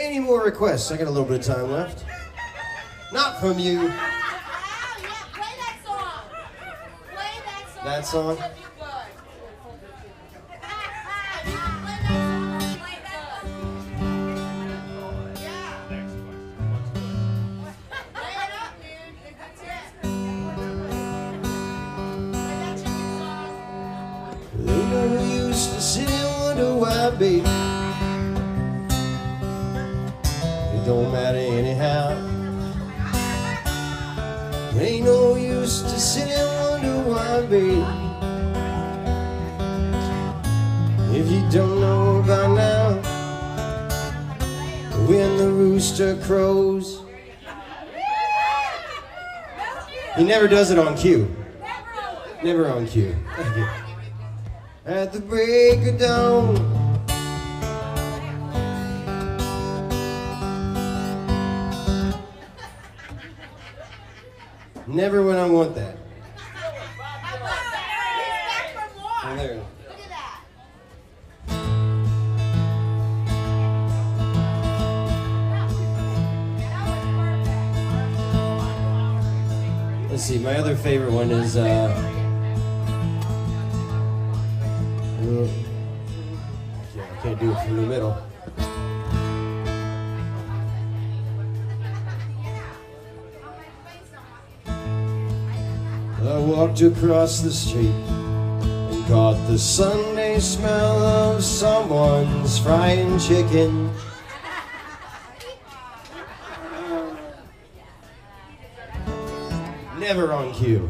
Any more requests? I got a little bit of time left. Not from you. Oh, yeah, play that song. Play that song. That song? If you could. Play that song. Play that Yeah. Play it up, dude. That's it. Play that chicken song. They never used to sit and wonder why, baby. Don't matter anyhow. Ain't no use to sit and wonder why, baby. If you don't know by now, when the rooster crows, he never does it on cue. Never on cue. At the break of dawn. Never when I want that. How about that? He's back for more. There. Look at that. Let's see, my other favorite one is uh yeah, I can't do it from the middle. I walked across the street and caught the Sunday smell of someone's frying chicken. Never on cue.